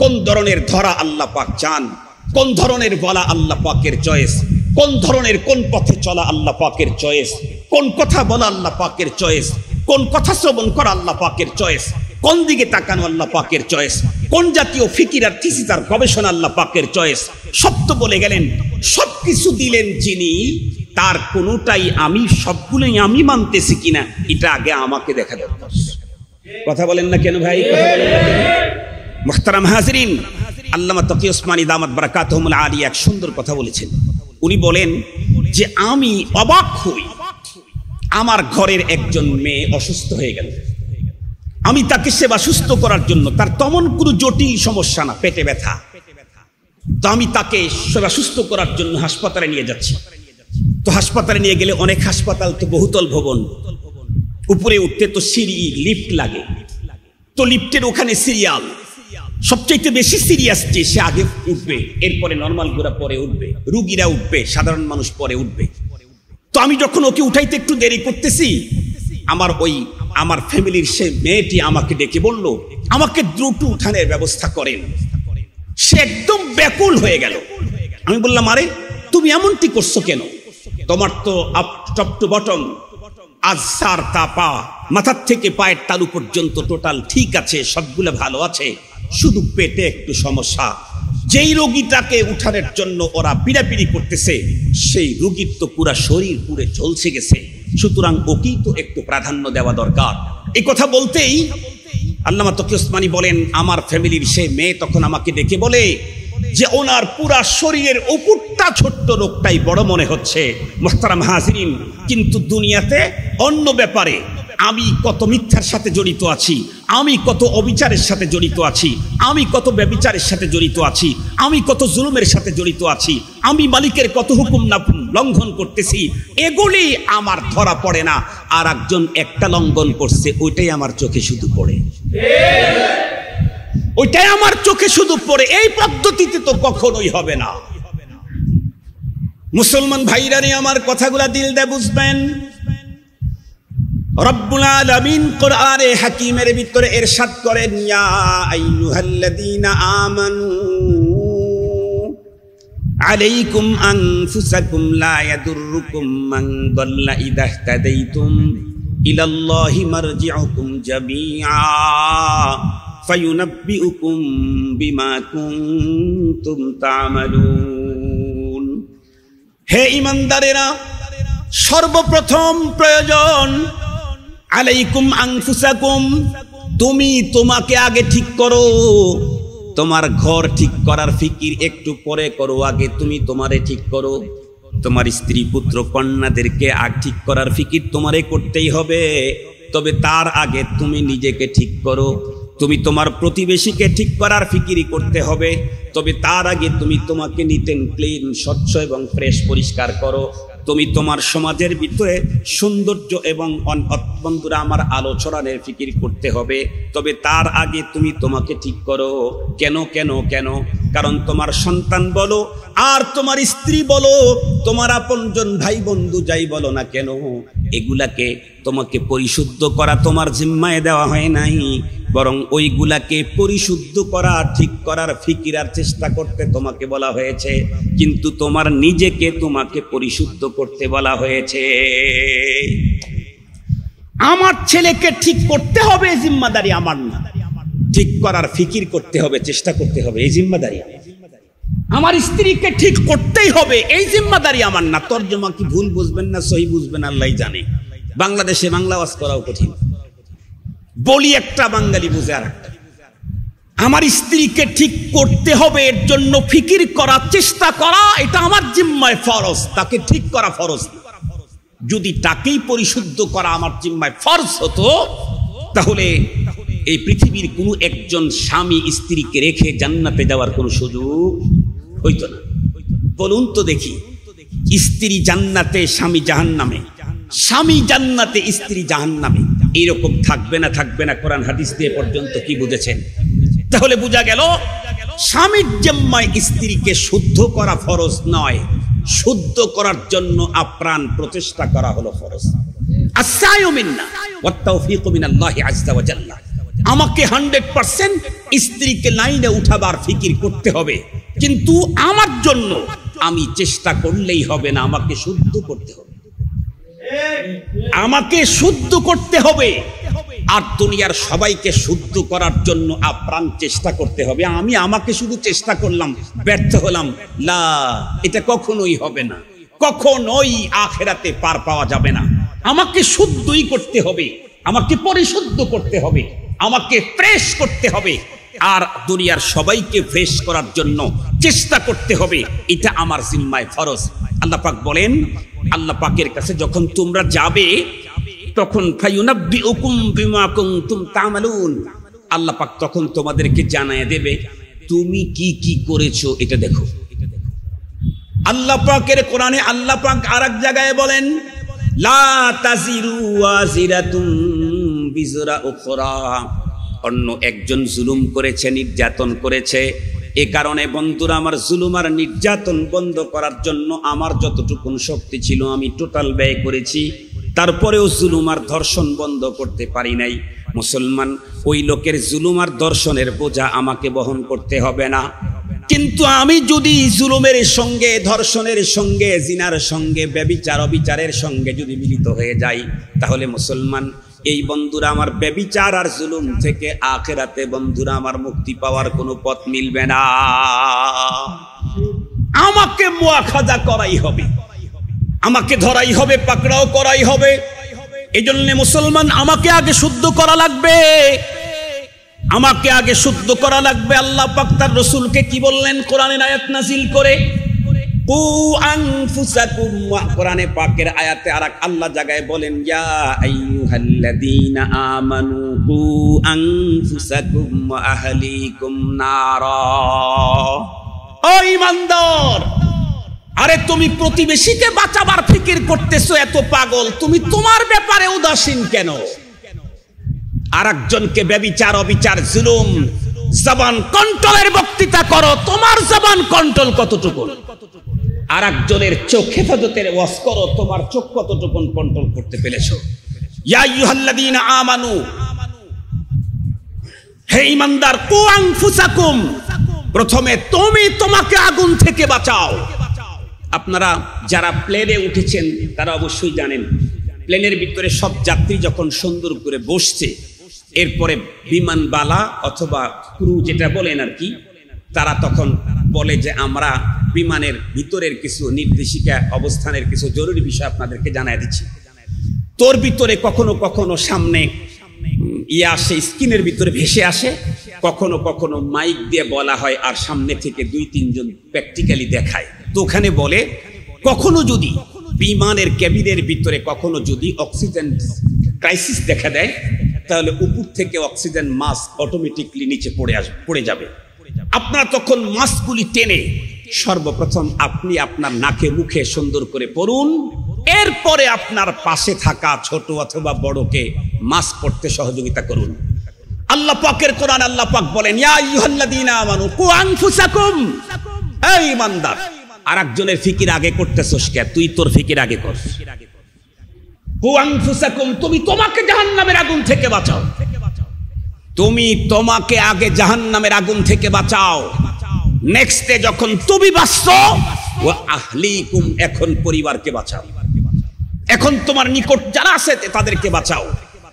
[SPEAKER 1] কোন ধরনের ধরা আল্লাহ পাক চান, কোন ধরনের বলা আল্লাহ পাকের চয়েস কোন ধরনের কোন পথে চলা আল্লাহ পাকের চয়েস? কোন কথা বলা আল্লাহ পাকের চয়েস? কোন কথা শ্রবণ করা আল্লাহ পাকের চয়েস? কোন দিকে তাকানো আল্লাহ পাকের চয়েস? কোন জাতীয় ফিকির আর থিসিস আর গবেষণা আল্লাহ পাকের চয়েস? সব তো বলে গেলেন সবকিছু দিলেন যিনি, তার কোনোটাই আমি, সবগুলোই আমি মানতেছি কিনা, এটা আগে আমাকে দেখা দরকার। কথা বলেন না কেন ভাই? কথা বলেন মোহতারাম হাজরিন, আল্লামা তকি ওসমানী দামাত বারাকাতহমুল আলী এক সুন্দর কথা বলেছেন। উনি বলেন যে আমি অবাক হই। আমার ঘরের একজন মেয়ে অসুস্থ হয়ে গেল। আমি তাকে সেবা সুস্থ করার জন্য তার তেমন কোনো জটিল সমস্যা না, পেটে ব্যথা। তো আমি তাকে সেবা সুস্থ করার জন্য হাসপাতালে নিয়ে যাচ্ছি। তো হাসপাতালে নিয়ে গেলে অনেক হাসপাতাল তো বহুতল ভবন। উপরে উঠতে তো সিঁড়ি, লিফট লাগে। তো লিফটের ওখানে সিরিয়াল। সবচাইতে বেশি সিরিয়াস যে সে আগে উঠবে, এরপরে নর্মাল গুড়া পরে উঠবে, রুগীরা উঠবে, সাধারণ মানুষ পরে উঠবে। তো আমি যখন ওকে উঠাইতে একটু দেরি করতেছি, আমার ওই আমার ফ্যামিলির সে মেয়েটি আমাকে ডেকে বলল, আমাকে দ্রুত উঠানের ব্যবস্থা করেন। সে একদম ব্যাকুল হয়ে গেল। আমি বললাম, আরে, তুমি এমনটি করছ কেন? তোমার তো আপ টপ টু বটম আজ সার তা পা, মাথার থেকে পায়ের তালু পর্যন্ত টোটাল ঠিক আছে, সবগুলো ভালো আছে। শুধু পেটে একটু সমস্যা। যেই রোগীটাকে উঠানোর জন্য ওরা পিড়াপিড়ি করতেছে, সেই রোগীর তো পুরা শরীর পুরে ঝলসে গেছে। সুতরাং ওকেই তো একটু প্রাধান্য দেওয়া দরকার। এই কথা বলতেই আল্লামা তকি ওসমানী বলেন, আমার ফ্যামিলির সে মেয়ে তখন আমাকে ডেকে বলে যে, ওনার পুরা শরীরের উপরটা ছোট্ট রোগটাই বড় মনে হচ্ছে, মোহতারাম হাজরিন। কিন্তু দুনিয়াতে অন্য ব্যাপারে আমি কত মিথ্যার সাথে জড়িত আছি? আমি কত অবিচারের সাথে জড়িত আছি? আমি কত ব্যবিচারের সাথে জড়িত আছি? আমি কত জুলুমের সাথে জড়িত আছি? আমি মালিকের কত হুকুম না লঙ্ঘন করতেছি? এগুলি আমার ধরা পড়ে না। আর একজন একটা লঙ্ঘন করছে, ওইটাই আমার চোখে শুধু পড়ে। ওইটাই আমার চোখে শুধু পড়ে। এই পদ্ধতিতে তো কখনোই হবে না। মুসলমান ভাইরানি আমার কথাগুলা দিল দে বুঝবেন। হাকিমের ভিতরে ইরশাদ করেন, ইয়া আইয়ুহাল্লাযীনা আমানু আলাইকুম আনফুসাকুম লা ইয়াদুররুকুম মান দাল্লা ইদা ইহতাদাইতুম ইলাল্লাহি মারজিউকুম জামিআ ফায়ুনাব্বিউকুম বিমা কুনতুম তা'মালুন। হে ইমানদারেরা, সর্বপ্রথম প্রয়োজন আলাইকুম আংফুসাকুম তুমি তোমাকে আগে ঠিক করো। তোমার ঘর ঠিক করার ফিকির একটু পরে করো, আগে তুমি তোমারে ঠিক করো। তোমার স্ত্রী, পুত্র, কন্যাদেরকে আগ ঠিক করার ফিকির তোমারে করতেই হবে। তবে তার আগে তুমি নিজেকে ঠিক করো। তুমি তোমার প্রতিবেশীকে ঠিক করার ফিকিরি করতে হবে। তবে তার আগে তুমি তোমাকে নিতেন ক্লিন, স্বচ্ছ এবং ফ্রেশ পরিষ্কার করো। তুমি তোমার সমাজের ভিতরে সৌন্দর্য এবং বন্ধুরা, আমার আলোচনার ফিকির করতে হবে। তবে তার আগে তুমি তোমাকে ঠিক করো। কেন কেন কেন? কারণ তোমার সন্তান বলো, আর তোমার স্ত্রী বলো, তোমার আপনজন ভাই বন্ধু যাই বলো না কেন, এগুলাকে তোমাকে পরিশুদ্ধ করা তোমার জিম্মায় দেওয়া হয় নাই বরং ওইগুলাকে পরিশুদ্ধ করা ঠিক করার ফিকিরার চেষ্টা করতে তোমাকে বলা হয়েছে। কিন্তু তোমার নিজেকে তোমাকে পরিশুদ্ধ করতে বলা হয়েছে। আমার ছেলেকে ঠিক করতে হবে এই জিম্মাদারি আমার না। ঠিক করার ফিকির করতে হবে চেষ্টা করতে হবে এই জিম্মাদারি। আমার স্ত্রীকে ঠিক করতেই হবে এই জিম্মাদারি আমার না। তর্জমা কি ভুল বুঝবেন না সহি বুঝবেন আল্লাহ জানে। বাংলাদেশে বাংলা ওয়াজ করাও কঠিন। বলি একটা বাঙালি বুঝে আর একটা। আমার স্ত্রীকে ঠিক করতে হবে, এর জন্য ফিকির করার চেষ্টা করা, এটা আমার জিম্মায় ফরজ। তাকে ঠিক করা ফরজ। যদি তাকেই পরিশুদ্ধ করা আমার জিম্মায় ফরজ হতো, তাহলে এই পৃথিবীর কোনো একজন স্বামী স্ত্রীকে রেখে জান্নাতে যাওয়ার কোনো সুযোগ হইতো না। বলুন তো দেখি, স্ত্রী জান্নাতে, স্বামী জাহান নামে স্বামী জান্নাতে, স্ত্রী জাহান নামে এইরকম থাকবে না থাকবে না, কোরআন হাদিস দিয়ে পর্যন্ত কি বুঝেছেন? তাহলে বোঝা গেল, স্বামীর জম্মায় স্ত্রীকে শুদ্ধ করা ফরজ নয়। শুদ্ধ করার জন্য আপ্রাণ প্রচেষ্টা করা হলো ফরজ। আমাকে হান্ড্রেড পার্সেন্ট স্ত্রীকে লাইনে উঠাবার ফিকির করতে হবে। কিন্তু আমার জন্য আমি চেষ্টা করলেই হবে না, আমাকে শুদ্ধ করতে হবে। আমাকে শুদ্ধ করতে হবে। আর দুনিয়ার সবাইকে শুদ্ধ করার জন্য আপ্রাণ চেষ্টা করতে হবে। আমি আমাকে শুধু চেষ্টা করলাম, ব্যর্থ হলাম। লা, এটা কখনোই হবে না। কখনোই আখেরাতে পার পাওয়া যাবে না। আমাকে শুদ্ধই করতে হবে। আমাকে পরিশুদ্ধ করতে হবে। আমাকে ফ্রেশ করতে হবে। আর দুনিয়ার সবাইকে ফ্রেশ করার জন্য চেষ্টা করতে হবে। এটা আমার জিম্মায় ফরজ। আল্লাহ পাক বলেন আল্লাহ পাকের কাছে যখন তোমরা যাবে, তখন আল্লাহ পাক তখন তোমাদেরকে জানায় দেবে, তুমি কি কি করেছ এটা দেখো। আল্লাহ পাকের কোরআনে আল্লাহ পাক আর এক জায়গায় বলেন, লা তাজিরু অন্য একজন জুলুম করেছে, নির্যাতন করেছে এ কারণে বন্ধুরা, আমার জুলুমার নির্যাতন বন্ধ করার জন্য আমার যতটুকুন শক্তি ছিল আমি টোটাল ব্যয় করেছি। তারপরেও জুলুমার ধর্ষণ বন্ধ করতে পারি নাই। মুসলমান, ওই লোকের জুলুমার দর্শনের বোঝা আমাকে বহন করতে হবে না। কিন্তু আমি যদি জুলুমের সঙ্গে, ধর্ষণের সঙ্গে, জিনার সঙ্গে ব্যবিচার অবিচারের সঙ্গে যদি মিলিত হয়ে যাই, তাহলে মুসলমান এই বন্ধুরা আমার ব্যবিচার আর জুলুম থেকে আখেরাতে বন্ধুরা আমার মুক্তি পাওয়ার কোনো পথ মিলবে না। আমাকে মোয়াখাজা করাই হবে। আমাকে ধরাই হবে, পাকড়াও করাই হবে। এই জন্য মুসলমান আমাকে আগে শুদ্ধ করা লাগবে। আমাকে আগে শুদ্ধ করা লাগবে। আল্লাহ পাক তার রসুলকে কি বললেন? কোরআনের আয়াত নাজিল করে। পাকের আয়াতে আল্লাহ বলেন আমানু আরে তুমি প্রতিবেশীকে বাঁচাবার ফিকির করতেছো এত পাগল, তুমি তোমার ব্যাপারে উদাসীন কেন? আর একজনকে ব্যবিচার, অবিচার, জুলুম, জবান কন্ট্রোলের বক্তৃতা করো, তোমার জবান কন্ট্রোল কতটুকু? আর একজনের চোখ হেফাজতের ওয়াজ করো, তোমার চোখ কতটুকু কন্ট্রোল করতে পেরেছ? আমানু। হে ইমানদার প্রথমে তুমি তোমাকে আগুন থেকে বাঁচাও। আপনারা যারা প্লেনে উঠেছেন, তারা অবশ্যই জানেন প্লেনের ভিতরে সব যাত্রী যখন সুন্দর করে বসছে, এরপরে বিমানবালা অথবা ক্রু যেটা বলেন আর কি, তারা তখন বলে যে আমরা বিমানের ভিতরের কিছু নির্দেশিকা, অবস্থানের কিছু জরুরি বিষয় আপনাদেরকে জানাই দিচ্ছি। তোর ভিতরে কখনো কখনো সামনে ইয়ে আসে, স্কিনের ভিতরে ভেসে আসে। কখনো কখনো মাইক দিয়ে বলা হয় আর সামনে থেকে দুই, তিনজন প্র্যাকটিক্যালি দেখায়। তো ওখানে বলে, কখনো যদি বিমানের ক্যাবিনের ভিতরে কখনো যদি অক্সিজেন ক্রাইসিস দেখা দেয়, তাহলে উপর থেকে অক্সিজেন মাস্ক অটোমেটিকলি নিচে পড়ে আসবে পড়ে যাবে। আপনারা তখন মাস্কগুলি টেনে সর্বপ্রথম আপনি আপনার নাকে মুখে সুন্দর করে পড়ুন এরপরে আপনার পাশে থাকা ছোট অথবা বড়কে মাস্ক পড়তে সহযোগিতা করুন। আল্লাহ পাকের কোরআন আল্লাহ পাক বলেন এই ইমানদার আর একজনের ফিকির আগে করতেছস কে? তুই তোর ফিকির আগে কর। তুমি তোমাকে জাহান্নামের আগুন থেকে বাঁচাও। তুমি তোমাকে আগে জাহান্নামের আগুন থেকে বাঁচাও। নেক্সটে যখন তুমি বাঁচছো ও আহলিকুম, এখন পরিবারকে বাঁচাও। এখন তোমার নিকট যারা আছে তাদেরকে বাঁচাও।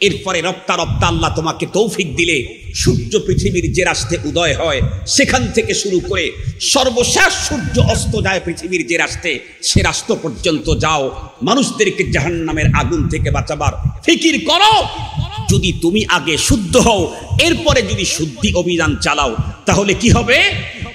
[SPEAKER 1] এরপরে রপ্তা রপ্তা আল্লাহ তোমাকে তৌফিক দিলে, সূর্য পৃথিবীর যে রাষ্ট্রে উদয় হয়, সেখান থেকে শুরু করে সর্বশেষ সূর্য অস্ত যায় পৃথিবীর যে রাষ্ট্রে, সে রাষ্ট্র পর্যন্ত যাও। মানুষদেরকে জাহান নামের আগুন থেকে বাঁচাবার ফিকির করো। যদি তুমি আগে শুদ্ধ হও, এরপরে যদি শুদ্ধি অভিযান চালাও, তাহলে কি হবে?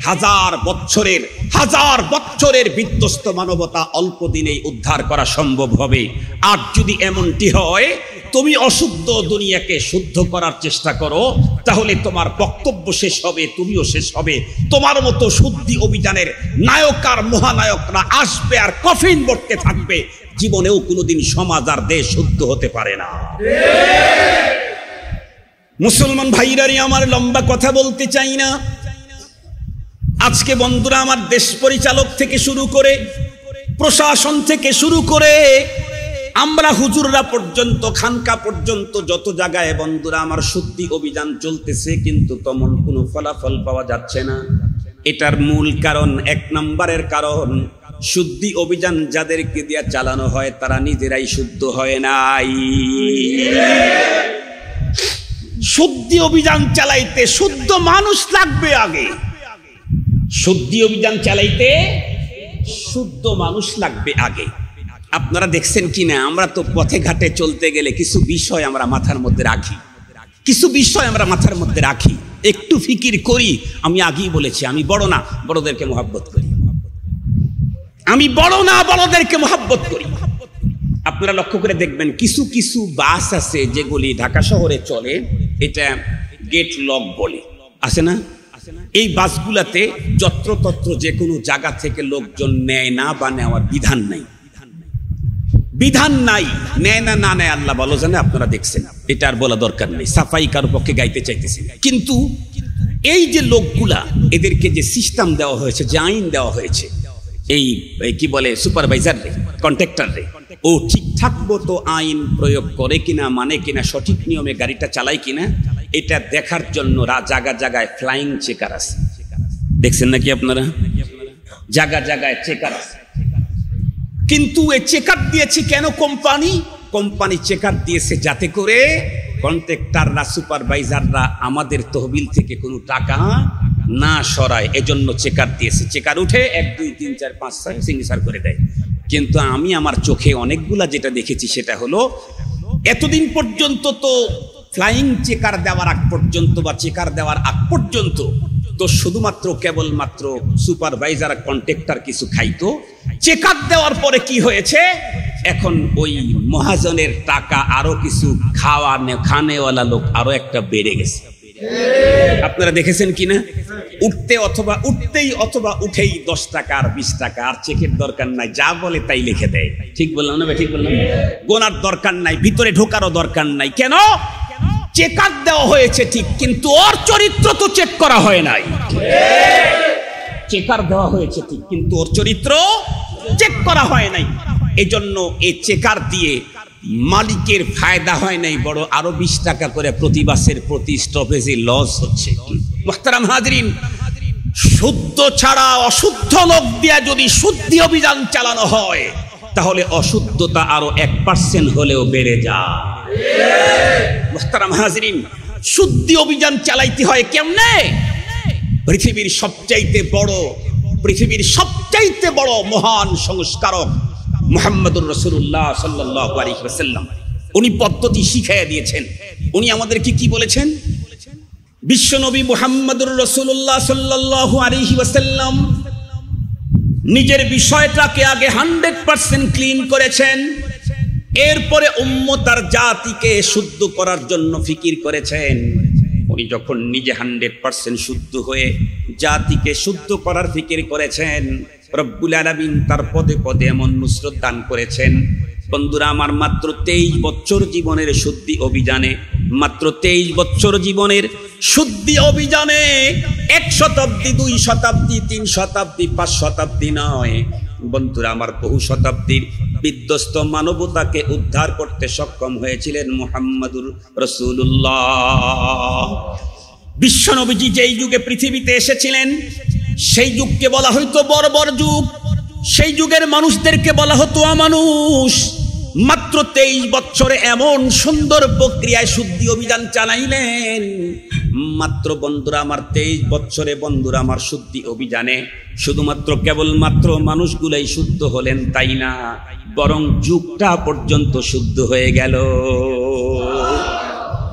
[SPEAKER 1] হাজার বছরের হাজার বছরের বিধ্বস্ত মানবতা অল্প দিনেই উদ্ধার করা সম্ভব হবে। আর যদি এমনটি হয়, তুমি অশুদ্ধ দুনিয়াকে শুদ্ধ করার চেষ্টা করো, তাহলে তোমার বক্তব্য শেষ হবে, তুমিও শেষ হবে। তোমার মতো শুদ্ধি অভিযানের নায়ক আর মহানায়করা আসবে আর কফিন বটতে থাকবে। জীবনেও কোনোদিন সমাজ আর দেশ শুদ্ধ হতে পারে না। মুসলমান ভাইরারি আমার লম্বা কথা বলতে চাই না। আজকে বন্ধুরা আমার দেশ পরিচালক থেকে শুরু করে, প্রশাসন থেকে শুরু করে, আমরা হুজুররা পর্যন্ত, খানকা পর্যন্ত যত জায়গায় বন্ধুরা আমার সত্যি অভিযান চলতেছে, কিন্তু তেমন কোনো ফলাফল পাওয়া যাচ্ছে না। এটার মূল কারণ, এক নম্বরের কারণ শুদ্ধি অভিযান যাদেরকে দিয়ে চালানো হয় তারা নিজেরাই শুদ্ধ হয় নাই। শুদ্ধি অভিযান চালাইতে শুদ্ধ মানুষ লাগবে আগে। শুদ্ধি অভিযান চালাইতে শুদ্ধ মানুষ লাগবে আগে। আপনারা দেখছেন কি না আমরা তো পথে ঘাটে চলতে গেলে কিছু বিষয় আমরা মাথার মধ্যে রাখি। কিছু বিষয় আমরা মাথার মধ্যে রাখি। একটু ফিকির করি আমি আগেই বলেছি আমি বড় না বড়দেরকে মোহাব্বত করি। আমি বড় না বড়দেরকে মোহাব্বত করি। আপনারা লক্ষ্য করে দেখবেন, কিছু কিছু বাস আছে যেগুলি ঢাকা শহরে চলে, এটা গেট লক বলে। আছে না? এই বাসগুলাতে যত্রতত্র যে কোনো জায়গা থেকে লোকজন নেয় না বা নেওয়ার বিধান নাই। বিধান নাই, নেয় না না নেয়, আল্লাহ বলো জানে, আপনারা দেখছেন। এটা আর বলা দরকার নেই, সাফাই কারও পক্ষে গাইতে চাইতেছি কিন্তু এই যে লোকগুলা, এদেরকে যে সিস্টেম দেওয়া হয়েছে, যে আইন দেওয়া হয়েছে এই কি বলে সুপারভাইজার রে কন্ট্রাক্টর রে। ও ঠিকঠাক মতো আইন প্রয়োগ করে কিনা মানে কিনা, সঠিক নিয়মে গাড়িটা চালায় কিনা, এটা দেখার জন্য জায়গা জায়গায় ফ্লাইং চেকার আছে। দেখছেন নাকি আপনারা? জায়গা জায়গায় চেকার আছে। কিন্তু এই চেকার দিয়েছে কেন কোম্পানি কোম্পানি চেকার দিয়েছে যাতে করে কন্ট্রাক্টাররা সুপারভাইজাররা আমাদের তহবিল থেকে কোনো টাকা না সরায়, এজন্য চেকার দিয়েছে। চেকার উঠে এক, দুই, তিন, চার, পাঁচ, ছয় সিগনেচার করে দেয়। কিন্তু আমি আমার চোখে অনেকগুলা যেটা দেখেছি, সেটা হলো, এতদিন পর্যন্ত তো ফ্লাইং চেকার দেওয়ার আগ পর্যন্ত বা চেকার দেওয়ার আগ পর্যন্ত তো শুধুমাত্র কেবলমাত্র সুপারভাইজার কন্ট্রাক্টর কিছু খাইতো। চেকার দেওয়ার পরে কি হয়েছে? এখন ওই মহাজনের টাকা আরও কিছু খাওয়া, খানেওয়ালা লোক আরও একটা বেড়ে গেছে। আপনারা দেখেছেন কিনা? উঠতে অথবা, উঠতেই অথবা উঠেই দশ টাকা আর বিশ টাকা, আর চেকের দরকার নাই, যা বলে তাই লিখে দেয়। ঠিক বললাম না ঠিক বললাম গোনার দরকার নাই, ভিতরে ঢোকারও দরকার নাই। কেন? চেকার দেওয়া হয়েছে ঠিক, কিন্তু ওর চরিত্র তো চেক করা হয় নাই। চেকার দেওয়া হয়েছে ঠিক, কিন্তু ওর চরিত্র চেক করা হয় নাই। এজন্য এই চেকার দিয়ে মালিকের ফায়দা হয় নাই, বড় আরও বিশ টাকা করে প্রতি বাসের প্রতি স্টপেজে লস হচ্ছে শুদ্ধ ছাড়া অশুদ্ধ লোক দিয়া যদি শুদ্ধি অভিযান চালানো হয়, তাহলে অশুদ্ধতা আরও এক পার্সেন্ট হলেও বেড়ে যায়। হাজরিন, শুদ্ধি অভিযান চালাইতে হয় কেমনে? পৃথিবীর সবচাইতে বড়, পৃথিবীর সবচাইতে বড় মহান সংস্কারক মোহাম্মদুর রসুল্লাহ সাল্লাহ আলহিহাসাল্লাম উনি পদ্ধতি শিখাইয়া দিয়েছেন। উনি আমাদেরকে কি বলেছেন? বিশ্বনবী মুহাম্মদুর রসুল্লাহ সাল্লাহ আলহি ওয়াসাল্লাম নিজের বিষয়টাকে আগে হান্ড্রেড পার্সেন্ট ক্লিন করেছেন। এরপরে উম্মতার জাতিকে শুদ্ধ করার জন্য ফিকির করেছেন। উনি যখন নিজে হান্ড্রেড পার্সেন্ট শুদ্ধ হয়ে জাতিকে শুদ্ধ করার ফিকির করেছেন রব্বুল আলমিন তার পদে পদে এমন নুসরত দান করেছেন। বন্ধুরা, আমার মাত্র তেইশ বছর জীবনের শুদ্ধি অভিযানে, মাত্র তেইশ বছর জীবনের শুদ্ধি অভিযানে এক শতাব্দী, দুই শতাব্দী, তিন শতাব্দী, পাঁচ শতাব্দী নয়। বন্ধুরা, আমার বহু শতাব্দীর বিধ্বস্ত মানবতাকে উদ্ধার করতে সক্ষম হয়েছিলেন মুহাম্মাদুর রসুল্লাহ বিশ্বনবীজি যেই যুগে পৃথিবীতে এসেছিলেন সেই যুগকে বলা হইতো বর্বর যুগ। সেই যুগের মানুষদেরকে বলা হতো আমানুষ মাত্র তেইশ বছরে এমন সুন্দর প্রক্রিয়ায় শুদ্ধি অভিযান চালাইলেন। মাত্র বন্ধুরা আমার তেইশ বছরে বন্ধুরা আমার শুদ্ধি অভিযানে শুধুমাত্র কেবলমাত্র মানুষগুলাই শুদ্ধ হলেন তাই না? বরং যুগটা পর্যন্ত শুদ্ধ হয়ে গেল।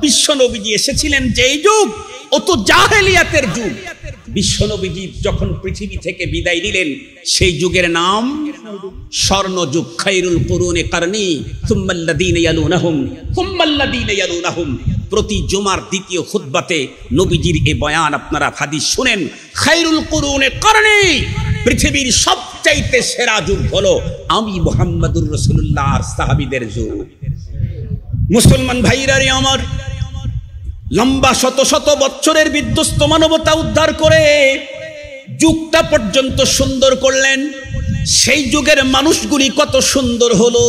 [SPEAKER 1] বিশ্বনবীজি এসেছিলেন যেই যুগ। ও তো জাহেলিয়াতের যুগ। বিশ্বনবীজি যখন পৃথিবী থেকে বিদায় নিলেন, সেই যুগের নাম স্বর্ণ যুগ খাইরুল করুনে কারণি সুম্মাল্লাদিন ইয়ালুনাহুম সুম্মাল্লাদিন ইয়ালুনাহুম। প্রতি জুমার দ্বিতীয় খুতবাতে নবীজির এ বয়ান আপনারা হাদিস শুনেন, খাইরুল করুনে কারণি, পৃথিবীর সবচাইতে সেরা যুগ হলো আমি মোহাম্মদুর রসুল্লাহ সাহাবিদের যুগ। মুসলমান ভাইরারে আমার লম্বা শত শত বছরের বিধ্বস্ত মানবতা উদ্ধার করে যুগটা পর্যন্ত সুন্দর করলেন। সেই যুগের মানুষগুলি কত সুন্দর হলো।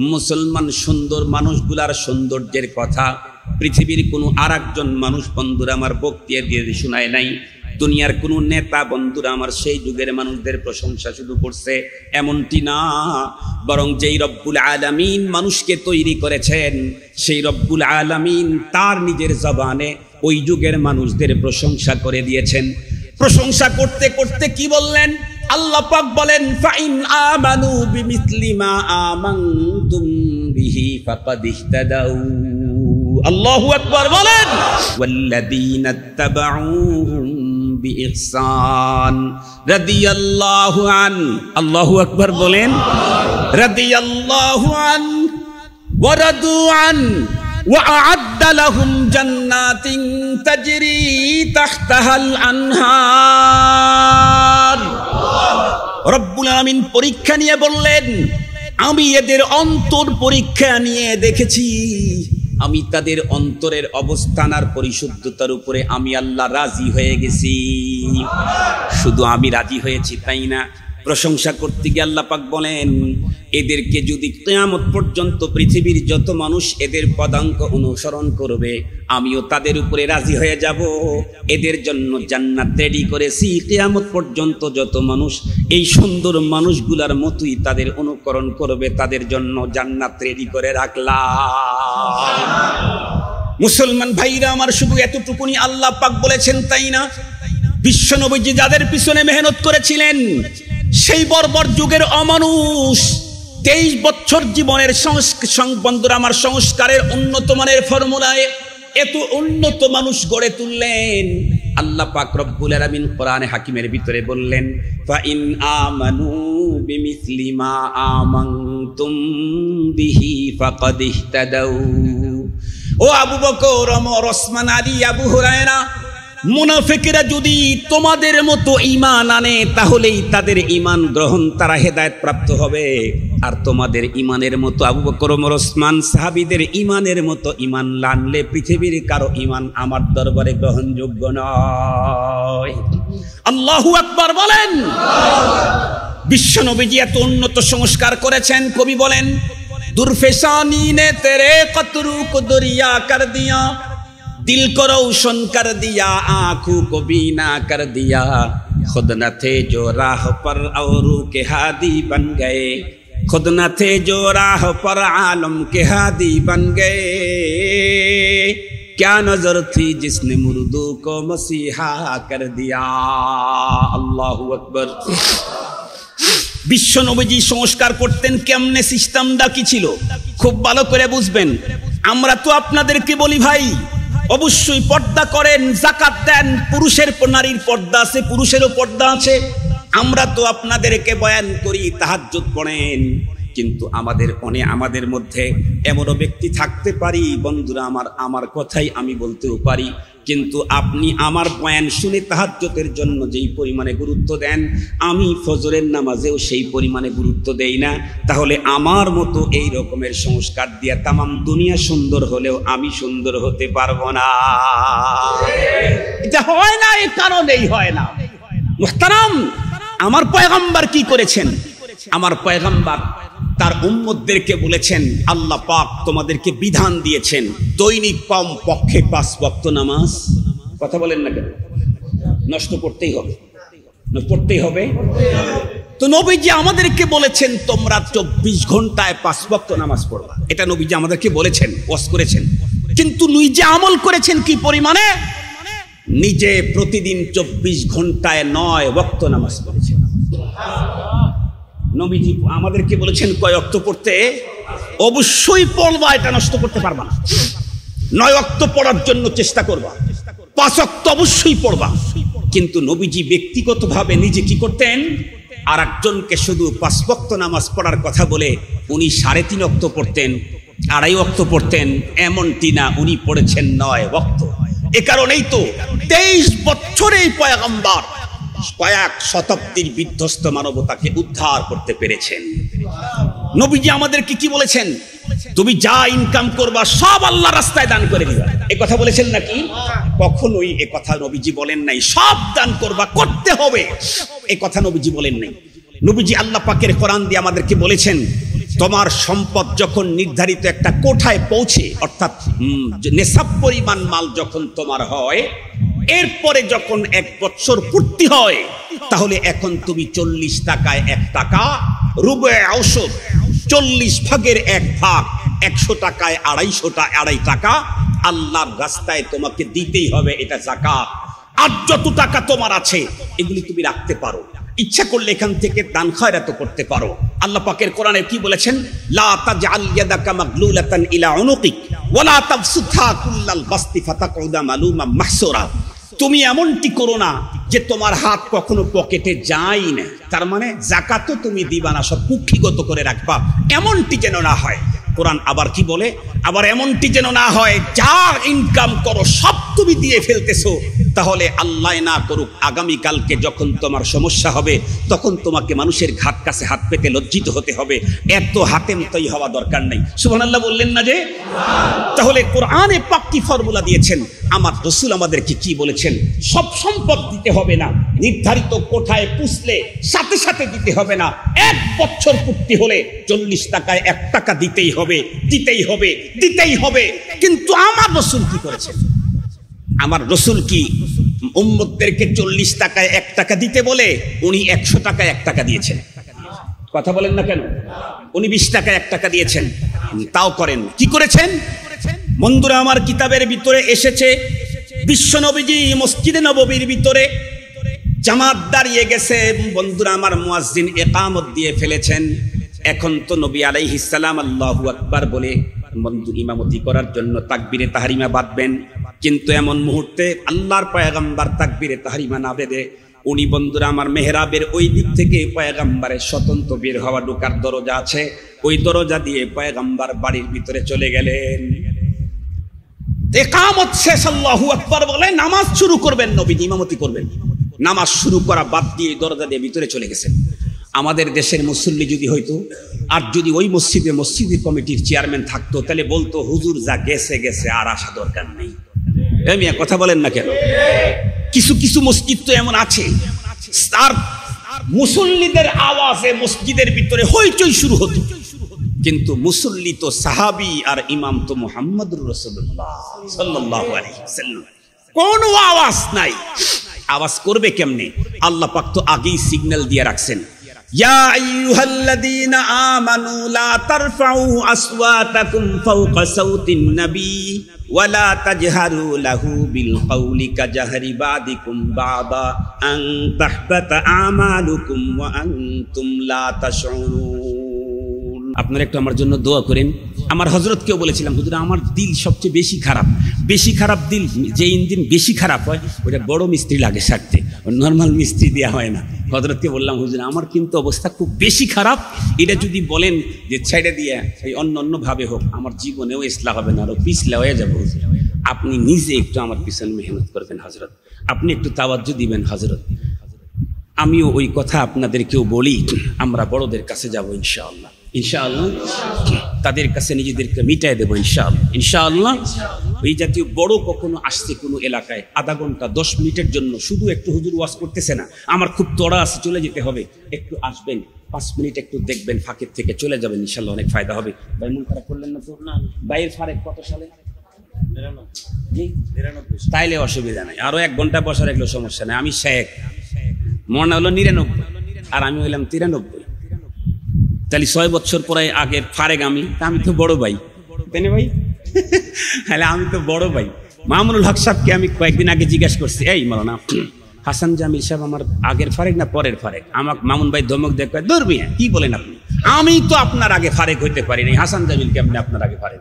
[SPEAKER 1] মুসলমান সুন্দর মানুষগুলার সৌন্দর্যের কথা, পৃথিবীর কোনো আর মানুষ বন্ধুরা আমার বক্তিয়ার দিয়ে শোনায় নাই। দুনিয়ার কোনো নেতা বন্ধুরা আমার সেই যুগের মানুষদের প্রশংসা শুধু করছে এমনটি না। বরং যেই রব্বুল আলামিন মানুষকে তৈরি করেছেন, সেই রব্বুল আলামিন তার নিজের জবানে ওই যুগের মানুষদের প্রশংসা করে দিয়েছেন। প্রশংসা করতে করতে কি বললেন? আল্লাহ পাক বলেন, ফাইন আমানু বিমিসলি মা আমানতুম বিহি ফাকাদ ইহতাদাউ। আল্লাহু আকবার বলেন, ওয়াল্লাযীনা ইত্তাবাউহুম বিইহসান রাদিয়াল্লাহু আন আল্লাহু আকবার বলেন রাদিয়াল্লাহু আন ওয়া রাদু আন وأعد لهم جنات تجري تحتها الأنهار রব্বুল আমিন পরীক্ষা নিয়ে বললেন আমি এদের অন্তর পরীক্ষা নিয়ে দেখেছি আমি তাদের অন্তরের অবস্থান আর পরিশুদ্ধতার উপরে আমি আল্লাহ রাজি হয়ে গেছি। শুধু আমি রাজি হয়েছি তাই না? প্রশংসা করতে গিয়ে আল্লাহ পাক বলেন, এদেরকে যদি কেয়ামত পর্যন্ত পৃথিবীর যত মানুষ এদের পদাঙ্ক অনুসরণ করবে, আমিও তাদের উপরে রাজি হয়ে যাব। এদের জন্য জান্নাত রেডি করেছি। কেয়ামত পর্যন্ত যত মানুষ, এই সুন্দর মানুষগুলার মতোই তাদের অনুকরণ করবে, তাদের জন্য জান্নাত রেডি করে রাখলাম। মুসলমান ভাইরা, আমার শুধু এতটুকুনি আল্লাহ পাক বলেছেন, তাই না? বিশ্বনবীজি যাদের পিছনে মেহনত করেছিলেন সেই বর্বর যুগের অমানুষ, তেইশ বছর জীবনের বন্ধুরা, আমার সংস্কারের উন্নত মানের ফর্মুলায় এত উন্নত মানুষ গড়ে তুললেন। আল্লাহ পাক রব্বুল আলামিন কোরআনে হাকিমের ভিতরে বললেন ফা ইন আমানু বিমিসলি মা আমানতুম বিহি ফাকাদ ইহতাদাউ। ও আবু বকর ওমর ওসমান, আলী, আবু হুরায়রা মুনাফেকেরা যদি তোমাদের মতো ইমান আনে, তাহলেই তাদের ইমান গ্রহণ, তারা হেদায়ত প্রাপ্ত হবে। আর তোমাদের ইমানের মতো আবু বকর ওসমান সাহাবিদের ইমানের মতো ইমান লানলে পৃথিবীর কারও ইমান আমার দরবারে গ্রহণযোগ্য নয়। আল্লাহু আকবার বলেন। বিশ্বনবীজি এত উন্নত সংস্কার করেছেন, কবি বলেন দুর্ফেসানি নে তেরে কতরু কদরিয়া কর দিয়া दिल को रोशन कर दिया आंखों को बीना कर दिया खुद न थे जो राह पर और के हादी बन गए खुद न थे जो राह पर आलम के हादी बन गए क्या नजर थी जिसने मुर्दू को मसीहा कर दिया अल्लाह अकबर বিশ্ব নবীজি সংস্কার করতেন কেমনে সিস্টেমটা কি ছিল খুব ভালো করে বুঝবেন আমরা তো আপনাদেরকে বলি ভাই অবশ্যই পর্দা করেন, জাকাত দেন, পুরুষের নারীর পর্দা আছে, পুরুষেরও পর্দা আছে। আমরা তো আপনাদেরকে বয়ান করি, তাহাজ্জুদ পড়েন। কিন্তু আমাদের অনে আমাদের মধ্যে এমনও ব্যক্তি থাকতে পারি। বন্ধুরা, আমার আমার কথাই আমি বলতেও পারি। কিন্তু আপনি আমার বয়ান শুনে তাহাজ্জতের জন্য যেই পরিমাণে গুরুত্ব দেন আমি ফজরের নামাজেও সেই পরিমাণে গুরুত্ব দেই না। তাহলে আমার মতো এই রকমের সংস্কার দিয়ে তামাম দুনিয়া সুন্দর হলেও আমি সুন্দর হতে পারব না। এটা হয় না এ কারণেই হয় না। আমার পয়গাম্বার কি করেছেন? আমার পয়গাম্বার তার উম্মতদেরকে বলেছেন, আল্লাহ পাক তোমাদেরকে বিধান দিয়েছেন, দৈনিক কম পক্ষে পাঁচ ওয়াক্ত নামাজ। কথা বলেন না কেন? নষ্ট করতেই হবে। পড়তেই হবে। তো নবীজি আমাদেরকে বলেছেন, তোমরা চব্বিশ ঘন্টায় পাঁচ ওয়াক্ত নামাজ পড়বা এটা নবীজি আমাদেরকে বলেছেন, ওয়াজ করেছেন। কিন্তু নিজে আমল করেছেন কি পরিমাণে? নিজে প্রতিদিন চব্বিশ ঘন্টায় নয় ওয়াক্ত নামাজ পড়েছেন নবীজি আমাদেরকে বলেছেন, কয় অক্ত পড়তে? অবশ্যই পড়বা, এটা নষ্ট করতে পারবা না। নয় অক্ত পড়ার জন্য চেষ্টা করবা। পাঁচ অক্ত অবশ্যই পড়বা। কিন্তু নবীজি ব্যক্তিগতভাবে নিজে কি করতেন? আর একজনকে শুধু পাঁচ বক্ত নামাজ পড়ার কথা বলে উনি সাড়ে তিন অক্ত পড়তেন, আড়াই অক্ত পড়তেন, এমনটি না উনি পড়েছেন নয় অক্ত। এ কারণেই তো তেইশ বছরেই পয়গম্বর কয়েক শতাব্দীর বিধ্বস্ত মানবতাকে উদ্ধার করতে পেরেছেন। নবীজি আমাদেরকে কি বলেছেন? তুমি যা ইনকাম করবা, সব আল্লাহ রাস্তায় দান করে দিবা। এ কথা বলেছেন নাকি? কখনোই এ কথা নবীজি বলেন নাই। সব দান করবা, করতে হবে। এ কথা নবীজি বলেন নাই। নবীজি আল্লাহ পাকের কোরআন দিয়ে আমাদেরকে বলেছেন, তোমার সম্পদ যখন নির্ধারিত একটা কোঠায় পৌঁছে, অর্থাৎ নেশাব পরিমাণ মাল যখন তোমার হয় এরপরে যখন এক বছর পূর্তি হয়, তাহলে এখন তুমি চল্লিশ টাকায় এক টাকা রুবে ঔষধ, চল্লিশ ভাগের এক ভাগ একশো টাকায় আড়াইশোটা আড়াই টাকা আল্লাহর রাস্তায় তোমাকে দিতেই হবে এটা জাকাত আর যত টাকা তোমার আছে, এগুলি তুমি রাখতে পারো। ইচ্ছা করলে এখান থেকে দান খয়রাত করতে পারো। আল্লাহ পাকের কোরআনে কি বলেছেন? লা তাজআল ইয়াদাকা মাগলুলাতান ইলা উনুকিক, ওয়ালা তাবসুতহা কুল্লাল বাসতি ফাতাকুদা মালুমা মাহসুরা। তুমি এমনটি করো না যে তোমার হাত কখনো পকেটে যায় না। তার মানে জাকাতও তুমি দিবা না, সব কুক্ষিগত করে রাখবা। এমনটি যেন না হয়। কোরআন আবার কি বলে? আবার এমনটি যেন না হয়, যা ইনকাম করো, সব তুমি দিয়ে ফেলতেছো। তাহলে আল্লাহ না করুক আগামী কালকে যখন তোমার সমস্যা হবে, তখন তোমাকে মানুষের ঘাট কাছে হাত পেতে লজ্জিত হতে হবে। এত হাতেম তৈ হওয়া দরকার নেই। সুবহানাল্লাহ বললেন না যে? তাহলে কোরআনে পাক্কি ফর্মুলা দিয়েছেন? আমার রসুল আমাদেরকে কি বলেছেন? সব সম্পদ দিতে হবে না। নির্ধারিত কোঠায় পুষলে সাথে সাথে দিতে হবে না। এক বছর পূর্তি হলে চল্লিশ টাকায় এক টাকা দিতেই হবে দিতেই হবে দিতেই হবে। কিন্তু আমার রসুল কি করেছেন? আমার রসুল কি উম্মতদেরকে চল্লিশ টাকায় এক টাকা দিতে বলে? উনি একশো টাকায় এক টাকা দিয়েছেন। কথা বলেন না কেন? উনি বিশ টাকায় এক টাকা দিয়েছেন। তাও করেন। কি করেছেন? বন্ধুরা, আমার কিতাবের ভিতরে এসেছে, বিশ্ব নবীজি মসজিদে নববীর ভিতরে জামাত দাঁড়িয়ে গেছে। বন্ধুরা, আমার মুয়াজ্জিন একামত দিয়ে ফেলেছেন। এখন তো নবী আলাইহিস সালাম আল্লাহু আকবার বলে বন্ধু ইমামতি করার জন্য তাকবিরে তাহারিমা বাঁধবেন। কিন্তু এমন মুহূর্তে আল্লাহর পয়গাম্বার তাকবিরে তাহারিমা না বেঁধে, উনি বন্ধুরা আমার মেহরাবের ওই দিক থেকে পয়গাম্বারের স্বতন্ত্র বের হওয়া ঢোকার দরজা আছে। ওই দরজা দিয়ে পয়গাম্বার বাড়ির ভিতরে চলে গেলেন। শেষ, আল্লাহু বলে নামাজ শুরু করবেন নবী ইমামতি করবেন। নামাজ শুরু করা বাদ দিয়ে দরজা দিয়ে ভিতরে চলে গেছেন। আমাদের দেশের মুসল্লি যদি হইতো, আর যদি ওই মসজিদে মসজিদের কমিটির চেয়ারম্যান থাকতো, তাহলে বলতো, হুজুর যা গেছে গেছে, আর আসা দরকার নেই। মিয়া কথা বলেন না কেন কিছু কিছু মসজিদ তো এমন আছে তার মুসল্লিদের আওয়াজে মসজিদের ভিতরে হইচই শুরু হতো কিন্তু মুসল্লি তো সাহাবি আর ইমাম তো মুহাম্মদুর রসুল্লাহ সাল্লাল্লাহু আলাইহি ওয়াসাল্লাম কোনো আওয়াজ নাই আওয়াজ করবে কেমনে আল্লাহ পাক তো আগেই সিগন্যাল দিয়ে রাখছেন يا أيها الذين آمنوا لا ترفعوا أصواتكم فوق صوت النبي ওয়ালা তাজহারু লাহু বিল কাউলি কাজাহরি বাদিকুম বাবা আন তাহবাতা আমালুকুম ওয়া আনতুম লা তাশউরুন। আপনারা একটু আমার জন্য দোয়া করেন। আমার হজরতকেও বলেছিলাম, হুজুর, আমার দিল সবচেয়ে বেশি খারাপ। বেশি খারাপ দিল যে ইঞ্জিন বেশি খারাপ হয় ওটা বড় মিস্ত্রি লাগে সারতে। নর্মাল মিস্ত্রি দেওয়া হয় না। হজরতকে বললাম, হুজুর, আমার কিন্তু অবস্থা খুব বেশি খারাপ। এটা যদি বলেন যে ছেড়ে দিয়ে এই অন্য অন্যভাবে হোক, আমার জীবনেও ইসলা হবে না আরও পিছলা হয়ে যাব হুজুর। আপনি নিজে একটু আমার পিছনে মেহনত করবেন হজরত আপনি একটু তাওয়াজ্জু দিবেন হজরত আমিও ওই কথা আপনাদেরকেও বলি, আমরা বড়দের কাছে যাব ইনশাআল্লাহ। ইনশাআল্লাহ। তাদের কাছে নিজেদেরকে মিটাই দেবো ইনশাআল্লাহ। ইনশাআল্লাহ এই জাতীয় বড় কখনো আসছে কোনো এলাকায়, আধা ঘণ্টা, দশ মিনিটের জন্য। শুধু একটু হুজুর ওয়াজ করতেছে না, আমার খুব তড়া আছে, চলে যেতে হবে। একটু আসবেন, পাঁচ মিনিট একটু দেখবেন, ফাঁকের থেকে চলে যাবেন ইনশাল্লাহ অনেক ফায়দা হবে। ভাই মন খারাপ করলেন না তো? না বাইরের ফারেক কত সালে? তাইলে অসুবিধা নাই। আরও এক ঘণ্টা বসার এগুলো সমস্যা নাই। আমি শেখ। মনে হলো নিরানব্বই। আর আমি হইলাম তিরানব্বই। তাহলে ছয় বছর পরে আগের ফারেক আমি আমি তো বড় ভাই। তাই ভাই? তাহলে আমি তো বড় ভাই। মামুনুল হক সাহেবকে আমি কয়েকদিন আগে জিজ্ঞাসা করছি, এই মরনা হাসান জামিল সাহেব আমার আগের ফারেক না পরের ফারেক? আমাকে মামুন ভাই ধমক দেখে ধরবি কি বলেন আপনি? আমি তো আপনার আগে ফারেক হইতে পারি নাই। হাসান জামিল আপনি আপনার আগে ফারেক?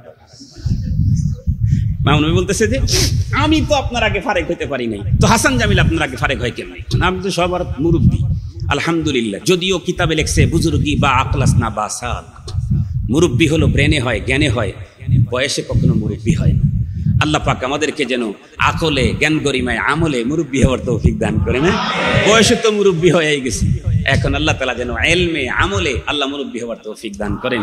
[SPEAKER 1] মামুন ভাই বলতেছে যে, আমি তো আপনার আগে ফারেক হইতে পারি নাই। তো হাসান জামিল আপনার আগে ফারেক হয় কেমনি? আমি তো সবার মুরব্বী। আলহামদুলিল্লাহ। যদিও কিতাবে লেখছে বুজুর্গি বা আকলাস না, বা সাদ। মুরব্বী হলো ব্রেনে হয়, জ্ঞানে হয়। বয়সে কখনো মুরব্বী হয় না। আল্লাহ পাক আমাদেরকে যেন আকলে জ্ঞান গরিমায় আমলে মুরব্বী হওয়ার তৌফিক দান করে, না? বয়সে তো মুরব্বী হয়ে গেছি। এখন আল্লাহ তালা যেন এলমে, আমলে আল্লাহ মুরব্বী হওয়ার তৌফিক দান করেন।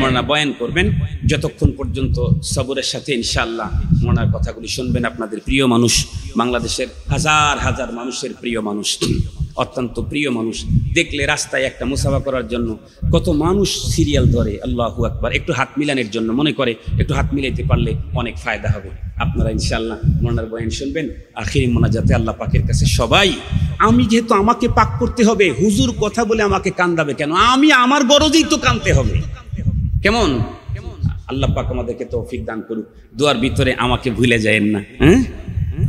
[SPEAKER 1] মরনা বয়ান করবেন। যতক্ষণ পর্যন্ত সবরের সাথে ইনশাআল্লাহ মনার কথাগুলি শুনবেন আপনাদের প্রিয় মানুষ, বাংলাদেশের হাজার হাজার মানুষের প্রিয় মানুষ অত্যন্ত প্রিয় মানুষ। দেখলে রাস্তায় একটা মুসাফা করার জন্য কত মানুষ সিরিয়াল ধরে, আল্লাহু আকবার। একটু হাত মিলানের জন্য মনে করে, একটু হাত মিলাইতে পারলে অনেক ফায়দা হবে। আপনারা ইনশাল্লাহ মনার বয়ান শুনবেন। আখিরি মোনাজাতে আল্লাহ পাকের কাছে সবাই, আমি যেহেতু আমাকে পাক করতে হবে, হুজুর কথা বলে আমাকে কান্দাবে কেন? আমি আমার গরজেই তো কানতে হবে। কেমন? আল্লাহ পাক আমাদেরকে তৌফিক দান করুক। দুয়ার ভিতরে আমাকে ভুলে যায়েন না হ্যাঁ?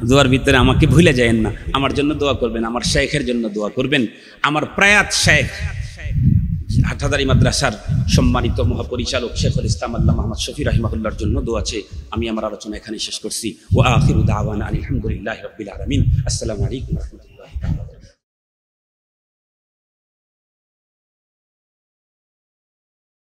[SPEAKER 1] দোয়ার ভিতরে আমাকে ভুলে যায়েন না। আমার জন্য দোয়া করবেন, আমার শেখের জন্য দোয়া করবেন। আমার প্রয়াত শেখ হাটাদারি মাদ্রাসার সম্মানিত মহাপরিচালক শেখুল ইসলাম আল্লাহ মোহাম্মদ শফি রাহিমাহুল্লার জন্য দোয়া আছে। আমি আমার আলোচনা এখানে শেষ করছি। ও আখির দাওয়ান আলহামদুলিল্লাহ রবিল আলমিন। আসসালামু আলাইকুম রহমতুল্লাহ